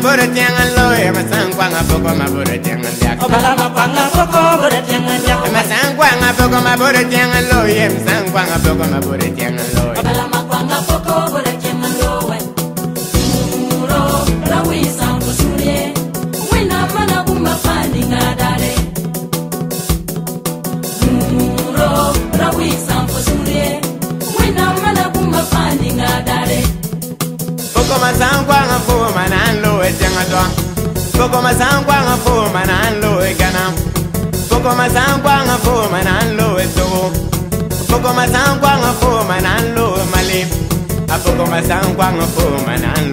kwanga bore tiangan loe masang kwanga boko ma bore tiangan obala ma kwanga boko bore obala ma kwanga boko bore Um for my sound, quang for my nan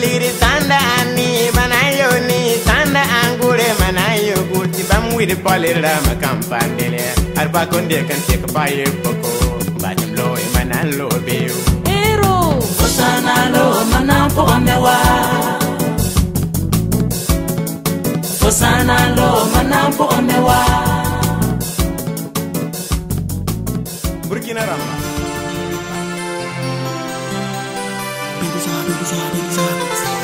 liri sanda ani manayo ni sanda angule manayo kuti pamwiri palerera makampandele ari pakondekanteka payepoko vanyamloi manalobeu burkina ram ra đi ra đi ra đi ra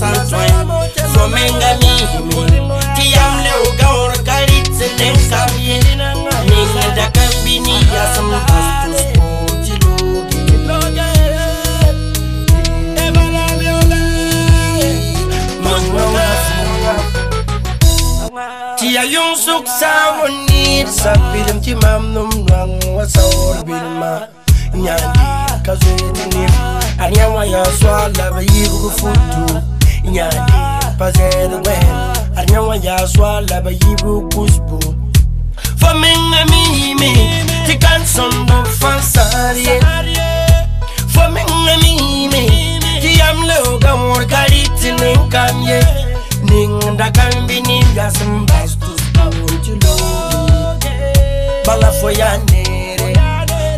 santsoin zomenganihimi tiyamleogaorkalitsenenkamye nenga dakambini yasmbastus tiya yungsuk saonir sabilim ti mamnum nuang wasaor bilma nyandi kazuetinim arnyawayasoa labayirgu futu inyandi phazela ngwela arinyawayazwa lava yivukusbu fominga mimi tikansondo fansarie fominga mimi tiyamloka morikalitinenkamye ningndakambini yasimbastusbuntilo balafoyane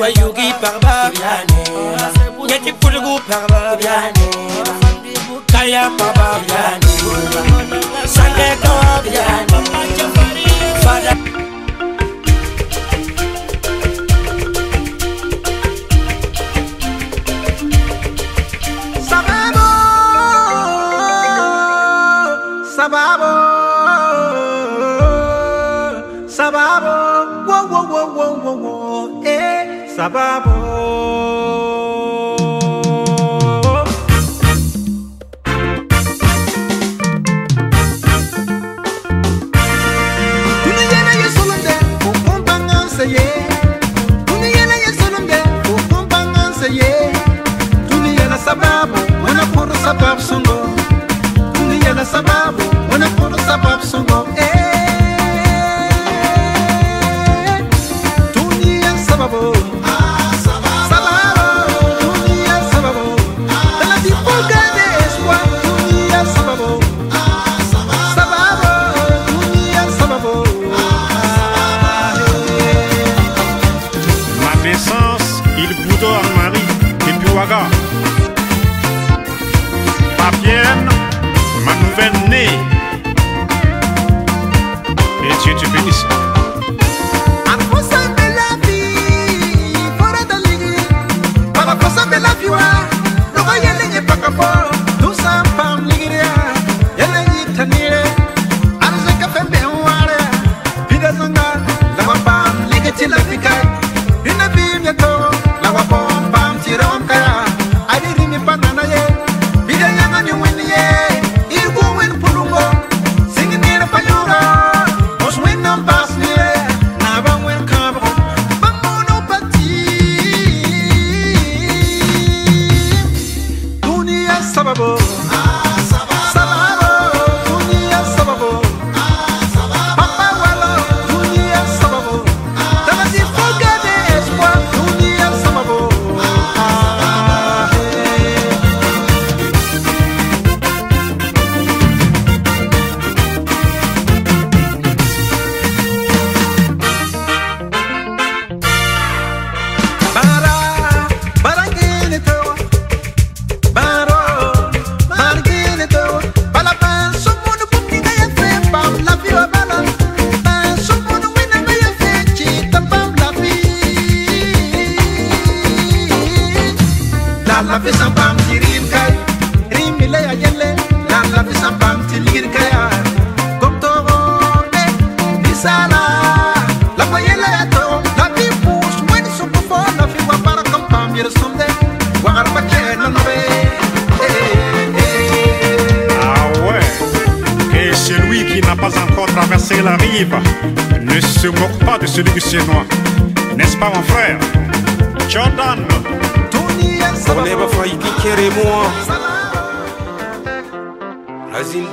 wayuki barba ngetipfuli ku barba kaya barba Bilane. la la fi sampam ci riim kay riim mi la la la fi sampam ci liir kaya Comme togo ne di sala la fa yelle ya to la fi puus wen sumbu fo la fi wa bara kam pam yere sumde wa arba ke na nobe eh, eh, eh. Ah ouais, et celui qui n'a pas encore traversé la rive ne se moque pas de celui qui est N'est-ce pas mon frère Jordan On est pas failli qui moi Razim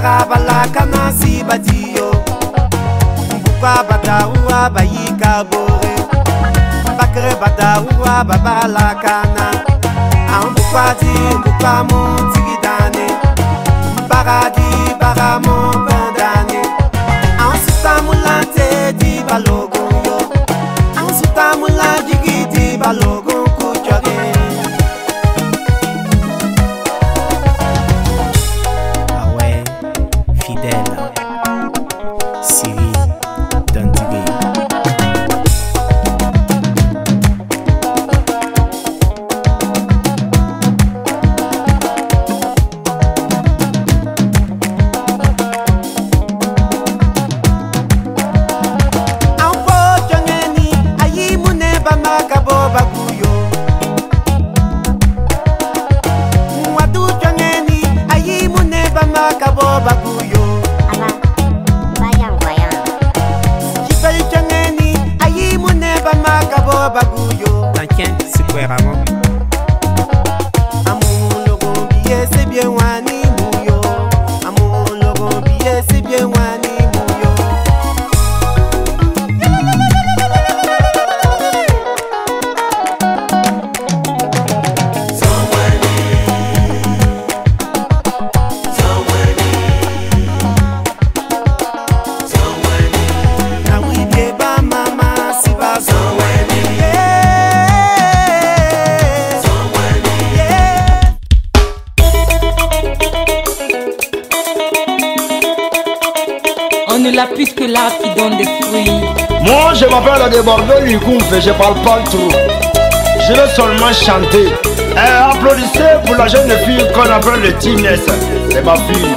gagabala kana sebadio mbuka bataoa ba ikabore bakre bataoa ba bala kana a mbukadi mbuka mo tsikidane mbakadi 我吧。je parle pas tout, Je veux seulement chanter. Et eh, applaudissez pour la jeune fille qu'on appelle le Tines C'est ma fille.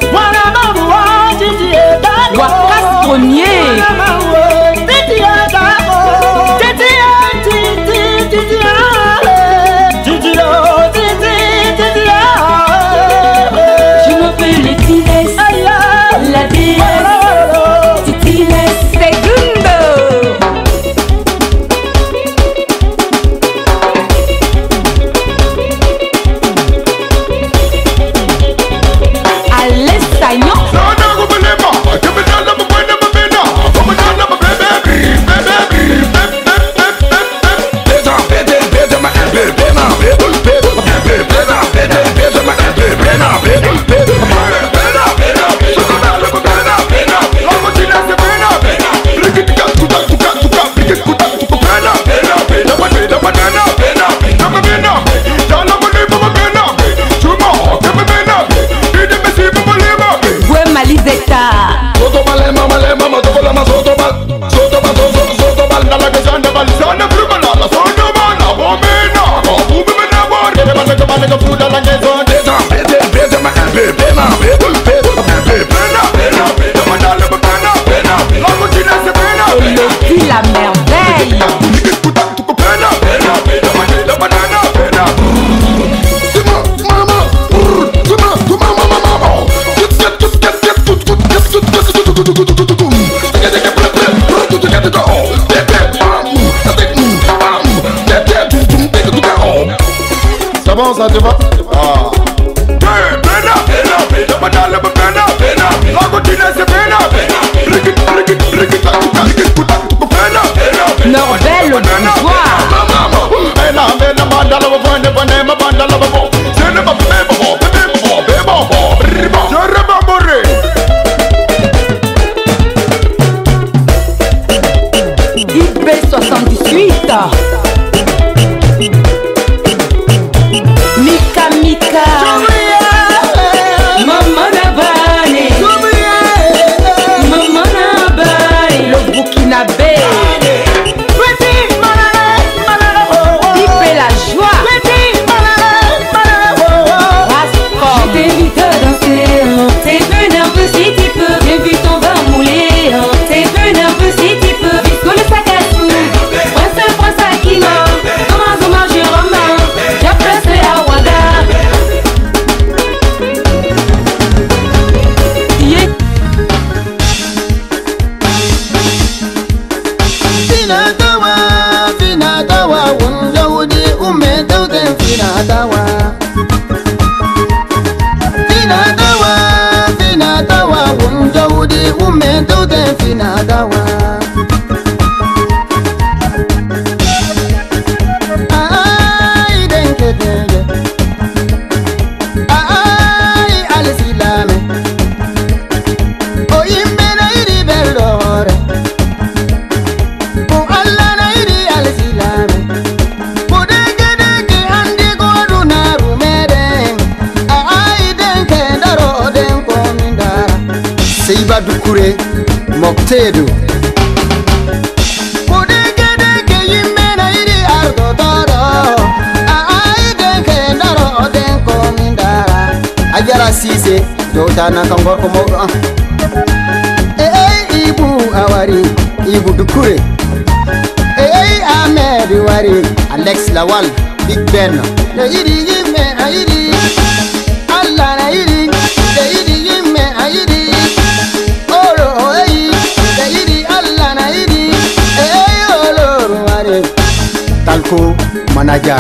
Tá bom, Zé Diva? sise jowta nanka gorko mawɗo an eyey ibou a wari ibou dukkure eyey wari alex lawal big ben no yiɗi yimɓe a allah na yiɗi ɓe yiɗi yimɓe a yiɗi olo o eyi ɓe yiɗi allah na yiɗi eyey oloro wari talko manaja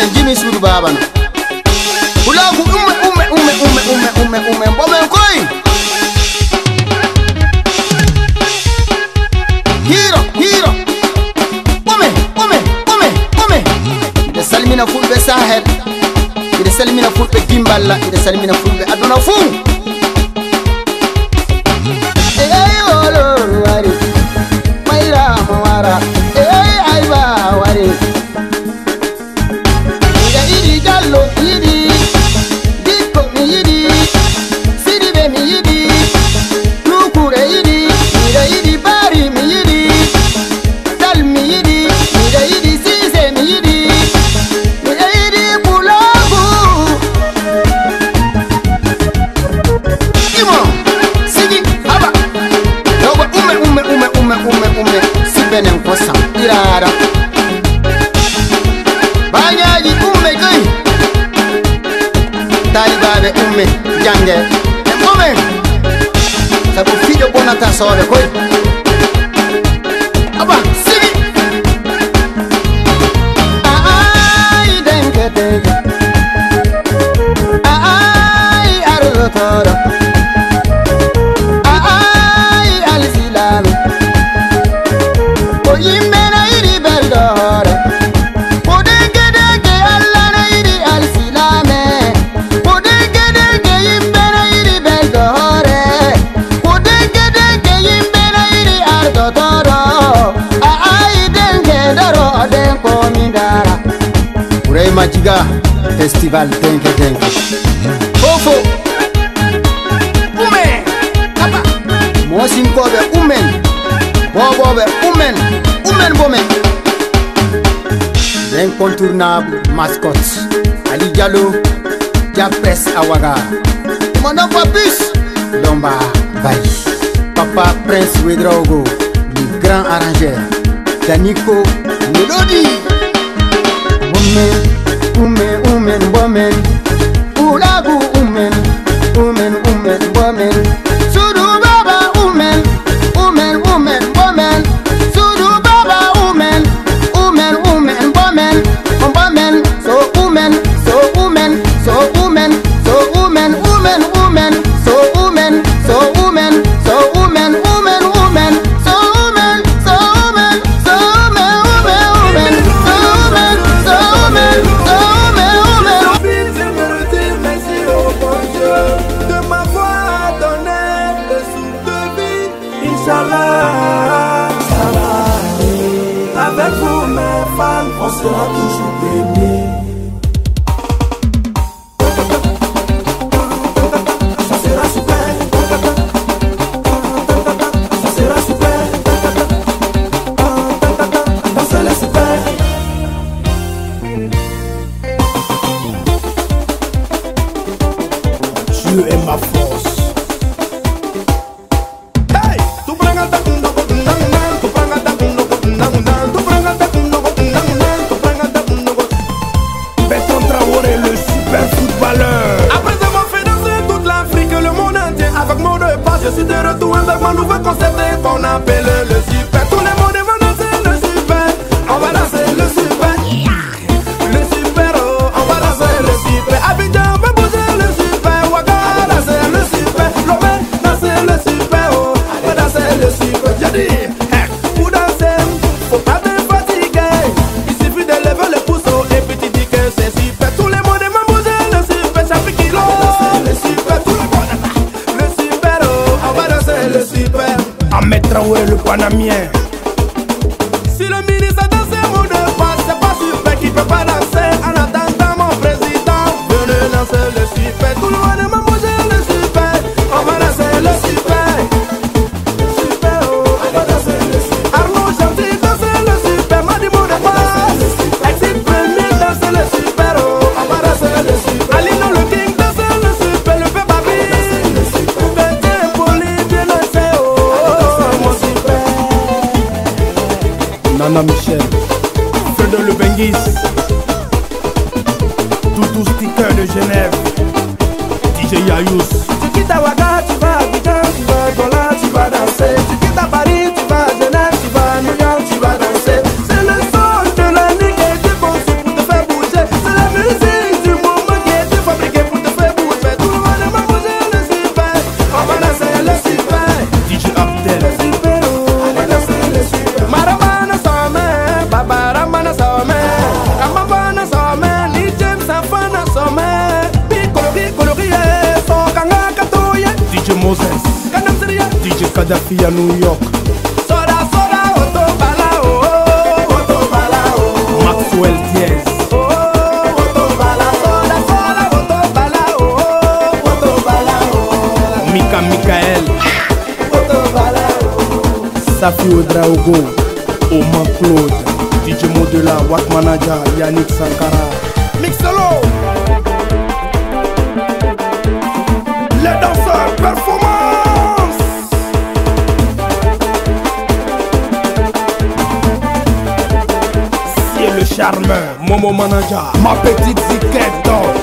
yen jimi sudu babana ulagu umme umme umme umme umme umme umme mbomen koy hiiro hiiro ɓome ɓome ɓome ɓome mbiɗa salmina fulɓe sahel mbiɗa salmina fulɓe gimballa mbiɗa salmina fulɓe aduna fuu そうです festival Dengue Dengue. Fofo! Umen! Kapa! Mosinkoɓe umen! Boɓoɓe umen! Umen bomen! L'incontournable mascotte Ali Diallo, Diapres Awaga. Mon papus! Lomba Bayi. Papa Prince Wedrogo le grand arrangeur. Danico Melody. Umen woman. Panamien Michel. Fais dans le Kadhafi à New York. Soda, soda, Otobala, oh, oh, Otobala, oh. Maxwell Diaz. Oh, oh Otobala, soda, soda, Otobala, oh, oh Otobala, oh. Mika Mikael. Otobala, oh. Safi Odraogo, Oman Claude, DJ What Manager Yannick Sankara. Mixolo. Les danseurs. charme, Momo Manager, ma petite ziquette